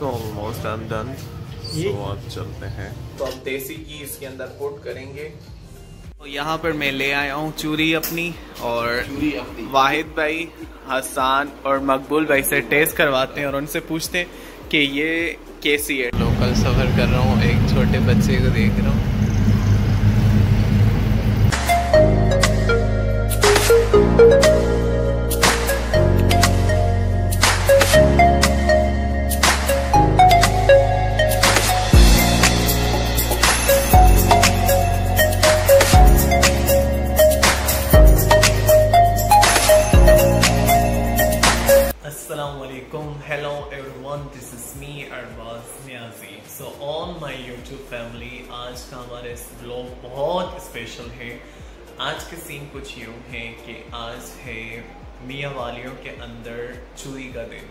So almost I am done so अब चलते हैं। तो अब देसी घी इसके अंदर पुट करेंगे। तो यहाँ पर मैं ले आया हूँ चूरी अपनी और चूरी अपनी। वाहिद भाई हसान और मकबूल भाई से टेस्ट करवाते हैं और उनसे पूछते हैं कि ये कैसी है। लोकल सफ़र कर रहा हूँ एक छोटे बच्चे को देख रहा हूँ। Everyone. This is me Arbaz Niazi. So, all my YouTube family, आज का हमारा इस ब्लॉग बहुत स्पेशल है आज के सीन कुछ यूँ है कि आज है मियाँ वालियों के अंदर चूरी का दिन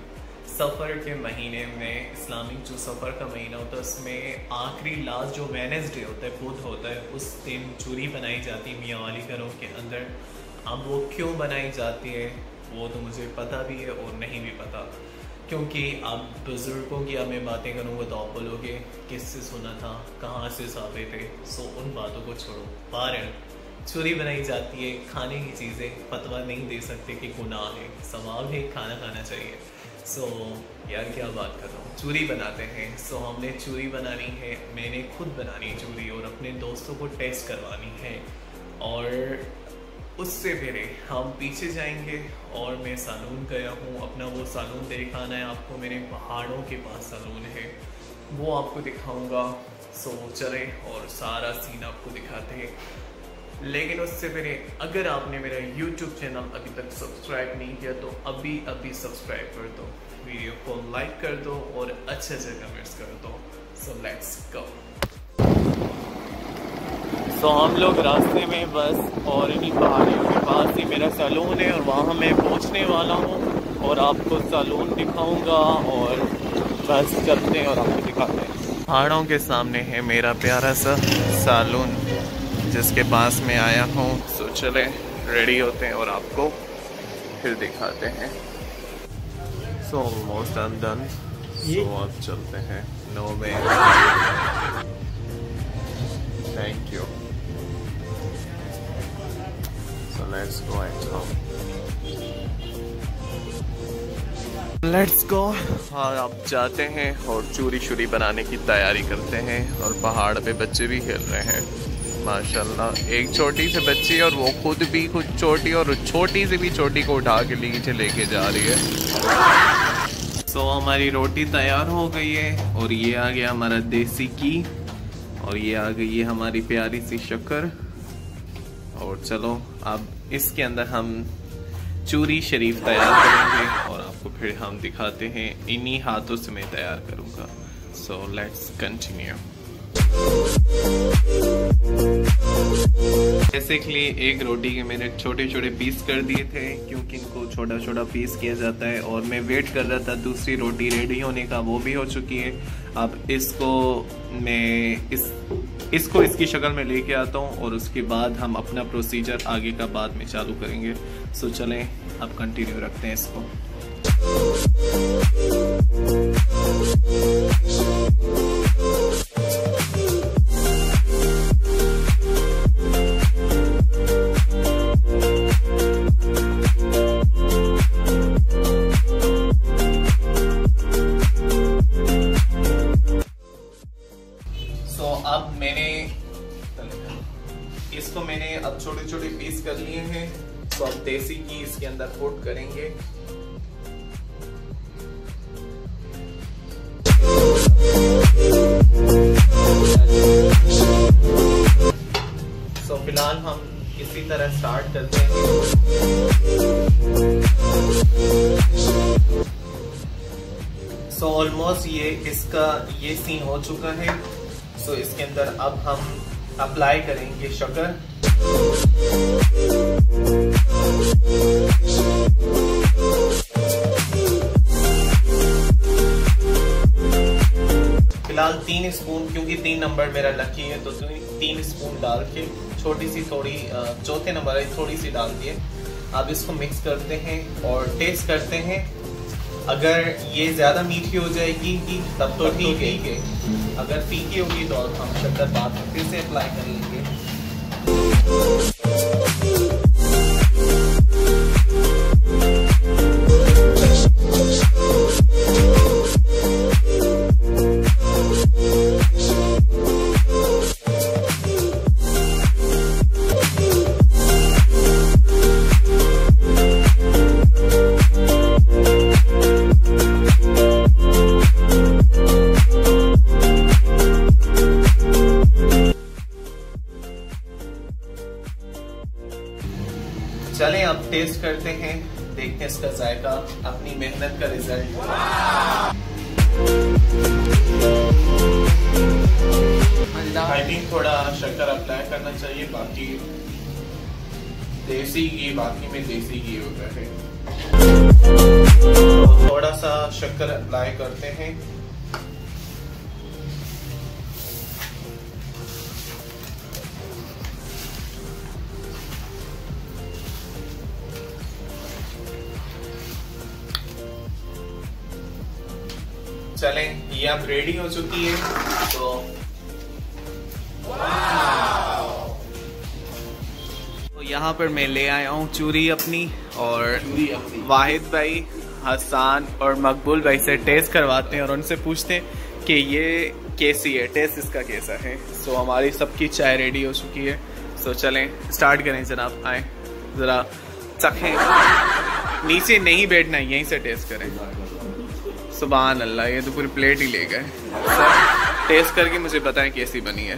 सफ़र के महीने में, इस्लामिक जो सफ़र का महीना होता है, उसमें आखिरी लास्ट जो वेनेसडे होता है, बुध होता है, उस दिन चूरी बनाई जाती है मियाँ वाली घरों के अंदर अब वो क्यों बनाई जाती है, वो तो मुझे पता भी है और नहीं भी पता क्योंकि अब बुज़ुर्गों की अब मैं बातें करूँगा तो आप बोलोगे किससे सुना था? कहाँ से साबे थे? सो उन बातों को छोड़ो। बारह चूरी बनाई जाती है खाने की चीज़ें। फतवा नहीं दे सकते कि गुनाह है। सवाब है खाना खाना चाहिए। सो so, यार क्या बात कर रहा हूँ? चूरी बनाते हैं। सो so, हमने चूरी बनानी है। मैंने खुद बनानी है चूरी और अपने दोस्तों को टेस्ट करवानी है। और उससे पहले हम पीछे जाएँगे और मैं सालून गया हूँ। अपना वो सालून दिखाना है आपको। मेरे पहाड़ों के पास सालून है। वो आपको दिखाऊँगा। सो चले और सारा सीन आपको दिखाते हैं। लेकिन उससे पहले अगर आपने मेरा YouTube चैनल अभी तक सब्सक्राइब नहीं किया तो अभी अभी सब्सक्राइब कर दो। वीडियो को लाइक कर दो और अच्छे अच्छे कमेंट्स कर दो। सो लेट्स गो तो हम लोग रास्ते में बस और इन्हीं पहाड़ियों के पास ही मेरा सैलून है और वहाँ मैं पहुँचने वाला हूँ और आपको सैलून दिखाऊँगा और बस चलते हैं और आपको दिखाते हैं। पहाड़ों के सामने है मेरा प्यारा सा सैलून जिसके पास मैं आया हूँ। सो so, चले रेडी होते हैं और आपको फिर दिखाते हैं। So almost am done so अब चलते हैं। No way thank you let's go and come. Let's go और अब जाते हैं और चूरी शूरी बनाने की तैयारी करते हैं और पहाड़ पे बच्चे भी खेल रहे हैं। माशाल्लाह एक छोटी सी बच्ची और वो खुद भी कुछ छोटी और छोटी से भी छोटी को उठा के नीचे लेके जा रही है। सो so, हमारी रोटी तैयार हो गई है और ये आ गया हमारा देसी की और ये आ गई है हमारी प्यारी सी शक्कर। और चलो अब इसके अंदर हम चूरी शरीफ तैयार करेंगे और आपको फिर हम दिखाते हैं इन्हीं हाथों से मैं तैयार करूँगा। सो लेट्स कंटिन्यू बेसिकली एक रोटी के मैंने छोटे छोटे पीस कर दिए थे, क्योंकि इनको छोटा छोटा पीस किया जाता है और मैं वेट कर रहा था दूसरी रोटी रेडी होने का, वो भी हो चुकी है। अब इसको मैं इस इसको इसकी शक्ल में लेके आता हूँ और उसके बाद हम अपना प्रोसीजर आगे का बाद में चालू करेंगे। सो चलें, अब कंटिन्यू रखते हैं इसको। देसी की इसके अंदर पुट करेंगे। सो फ़िलहाल हम इसी तरह स्टार्ट करते हैं। सो so, ऑलमोस्ट ये इसका ये सीन हो चुका है। सो so, इसके अंदर अब हम अप्लाई करेंगे शक्कर फ़िलहाल तीन स्पून क्योंकि तीन नंबर मेरा लकी है तो तीन स्पून डाल के छोटी सी थोड़ी चौथे नंबर है थोड़ी सी डाल दिए। अब इसको मिक्स करते हैं और टेस्ट करते हैं। अगर ये ज़्यादा मीठी हो जाएगी कि तब तो ठीक है। अगर फीकी होगी तो हम शक्कर बाद में फिर से अप्लाई कर लेंगे टेस्ट करते हैं देखते हैं इसका जायका अपनी मेहनत का रिज़ल्ट आई थिंक थोड़ा शक्कर अप्लाई करना चाहिए बाकी देसी घी बाकी में देसी घी होता है। तो थोड़ा सा शक्कर अप्लाई करते हैं। चलें ये अब रेडी हो चुकी है तो तो यहाँ पर मैं ले आया हूँ चूरी अपनी और वाहिद भाई हसान और मकबूल भाई से टेस्ट करवाते हैं और उनसे पूछते हैं कि ये कैसी है टेस्ट इसका कैसा है। सो हमारी सबकी चाय रेडी हो चुकी है। सो चलें स्टार्ट करें जनाब आए। ज़रा चखें। नीचे नहीं बैठना यहीं से टेस्ट करें। सुबह अल्लाह ये तो पूरी प्लेट ही ले गए। टेस्ट करके मुझे बताएँ कैसी बनी है।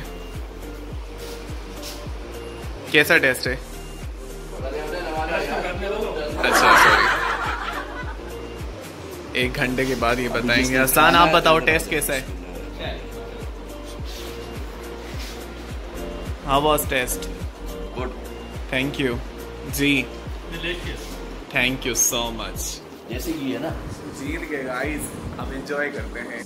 कैसा टेस्ट है? अच्छा सॉरी एक घंटे के बाद ये बताएँगे। आसान आप बताओ टेस्ट कैसा है? How was test good thank you ji. Thank you so much जैसे कि है ना। जीत गए गाइस हम एंजॉय करते हैं।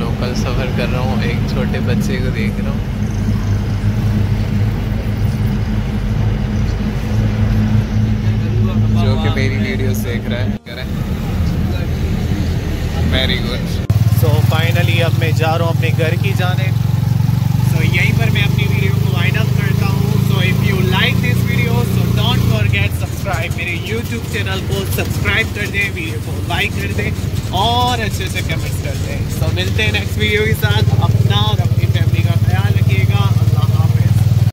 लोकल सफ़र कर रहा हूँ एक छोटे बच्चे को देख रहा हूँ। जो कि मेरी वीडियो देख रहा है करें वेरी गुड सो फाइनली अब मैं जा रहा हूँ अपने घर की जाने। सो so, यहीं पर मैं अपनी वीडियो को वाइंड अप करता हूँ so if you like this video so don't forget subscribe मेरे यूट्यूब चैनल को सब्सक्राइब कर दें वीडियो को लाइक कर दें और अच्छे से कमेंट कर दें। तो मिलते हैं नेक्स्ट वीडियो के साथ। अपना और